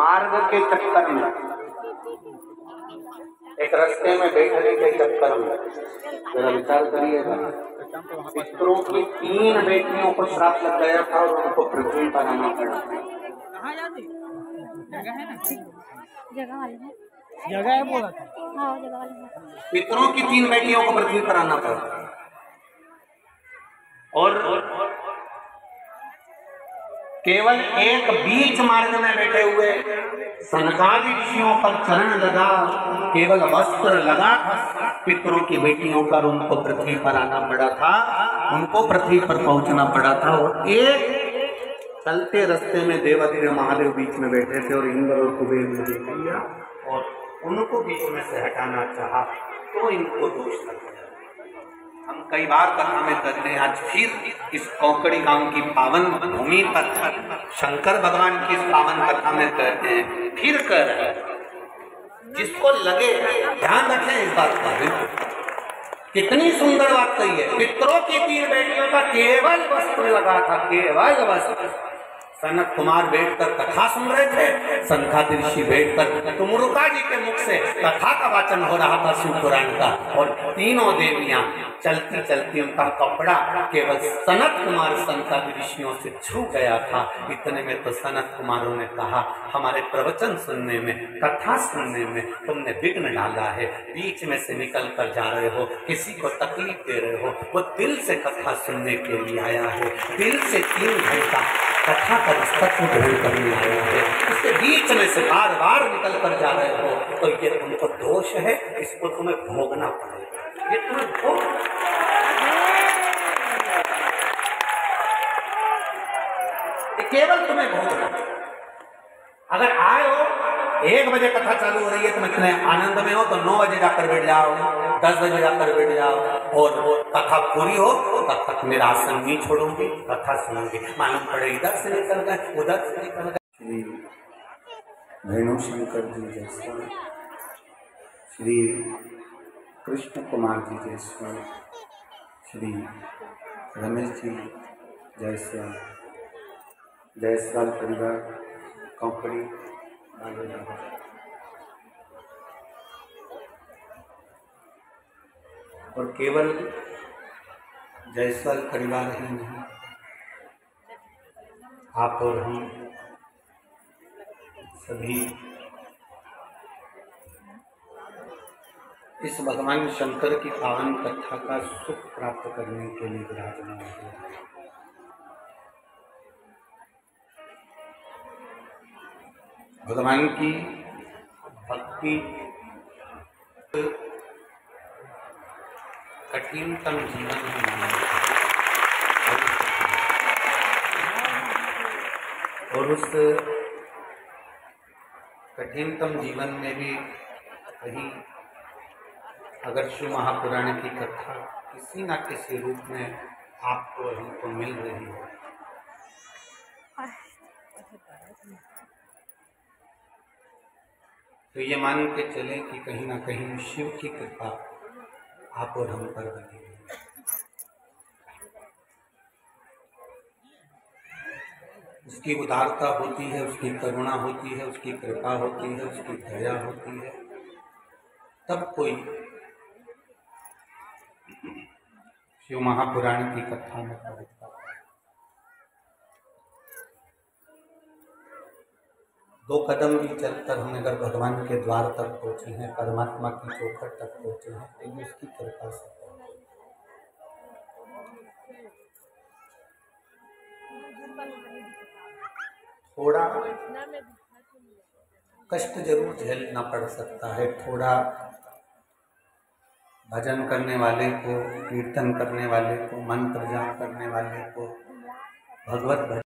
मार्ग के चक्कर में। एक रास्ते में बैठने के चक्कर में। जरा विचार करिएगा। पितरों की तीन बेटियों को श्राप लग गया था और उनको पृथ्वी पर आना पड़ा। जगह है बोला था। हैं। पितरों की तीन बेटियों को पृथ्वी पर आना पड़ा। और केवल एक बीच मार्ग में बैठे हुए सनकादि ऋषियों पर चरण लगा, केवल वस्त्र लगा पितरों की बेटियों पर, उनको पृथ्वी पर आना पड़ा था, उनको पृथ्वी पर पहुँचना पड़ा था और एक चलते रास्ते में देवादेव महादेव बीच में बैठे थे और इंद्र और कुबेर ने देख लिया और उनको बीच में से हटाना चाहा तो इनको दोष लग हम कई बार कथा में कहते हैं आज फिर इस कौकड़ी गाँव की पावन भूमि पर शंकर भगवान की इस पावन कथा में कहते हैं फिर हैं। जिसको लगे, ध्यान रखें इस बात का कितनी सुंदर बात कही है। पितरों की तीन बेटियों का केवल वस्त्र लगा था, केवल वस्त्र। सनक कुमार बैठ कर कथा सुन रहे थे, संघात ऋषि बैठकर तुमरुका जी के मुख से कथा का वाचन हो रहा था शिव पुराण का, और तीनों देवियाँ चलती चलती उनका कपड़ा केवल सनत कुमार संघात ऋषियों से छू गया था। इतने में तो सनत कुमारों ने कहा, हमारे प्रवचन सुनने में, कथा सुनने में तुमने विघ्न डाला है। बीच में से निकल कर जा रहे हो, किसी को तकलीफ़ दे रहे हो, वो दिल से कथा सुनने के लिए आया है। दिल से तीन घंटा कथा का तत्व ग्रहण करने आया है। उसके बीच में से बार बार निकल कर जा रहे हो तो ये तुमको दोष है, इसको तुम्हें भोगना पड़ेगा। भोग केवल तुम्हें भोगना अगर आए हो, एक बजे कथा चालू हो रही है, तुम इतने आनंद में हो तो नौ बजे जाकर बैठ जाओ, दस बजे जाकर बैठ जाओ। और कथा पूरी हो, तब तक मेरा आसन नहीं छोड़ूँगी, कथा सुनूँगी। मालूम पड़े, इधर से निकल गए, उधर से निकल गए। वेणु शंकर जी जैसा। श्री कृष्ण कुमार जी जैसा श्री रमेश जी जैसा जायसवाल परिवार कंपनी और केवल जायसवाल परिवार ही नहीं, आप और हम सभी इस भगवान शंकर की पावन कथा का सुख प्राप्त करने के लिए विराजमान हुए भगवान की भक्ति कठिनतम जीवन में और उस कठिनतम जीवन में भी कहीं अगर शिव महापुराण की कथा किसी न किसी रूप में आपको हमको मिल रही है। तो ये मान के चले कि कहीं ना कहीं शिव की कृपा आप और हम पर बनी है। उसकी उदारता होती है, उसकी करुणा होती है, उसकी कृपा होती है, उसकी दया होती है। तब कोई शिव महापुराण की कथा में पाता दो कदम भी चलकर हम अगर भगवान के द्वार तक पहुँचे हैं, परमात्मा की चौखट तक पहुँचे हैं तो ये उसकी कृपा से थोड़ा कष्ट ज़रूर झेलना पड़ सकता है, थोड़ा भजन करने वाले को, कीर्तन करने वाले को, मंत्र जाप करने वाले को, भगवत भजन